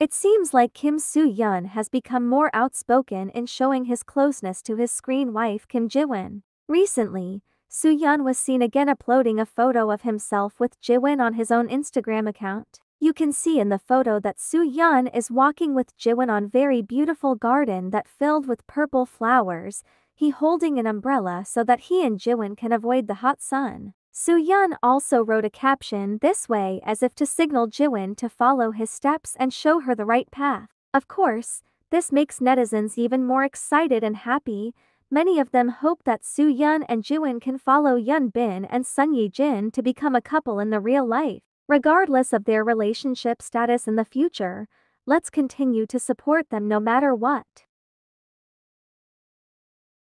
It seems like Kim Soo Hyun has become more outspoken in showing his closeness to his screen wife Kim Jiwon. Recently, Soo Hyun was seen again uploading a photo of himself with Jiwon on his own Instagram account. You can see in the photo that Soo Hyun is walking with Jiwon on a very beautiful garden that filled with purple flowers, he holding an umbrella so that he and Jiwon can avoid the hot sun. Soo Hyun also wrote a caption this way as if to signal Jiwon to follow his steps and show her the right path. Of course, this makes netizens even more excited and happy, many of them hope that Soo Hyun and Jiwon can follow Hyun Bin and Son Ye Jin to become a couple in the real life. Regardless of their relationship status in the future, let's continue to support them no matter what.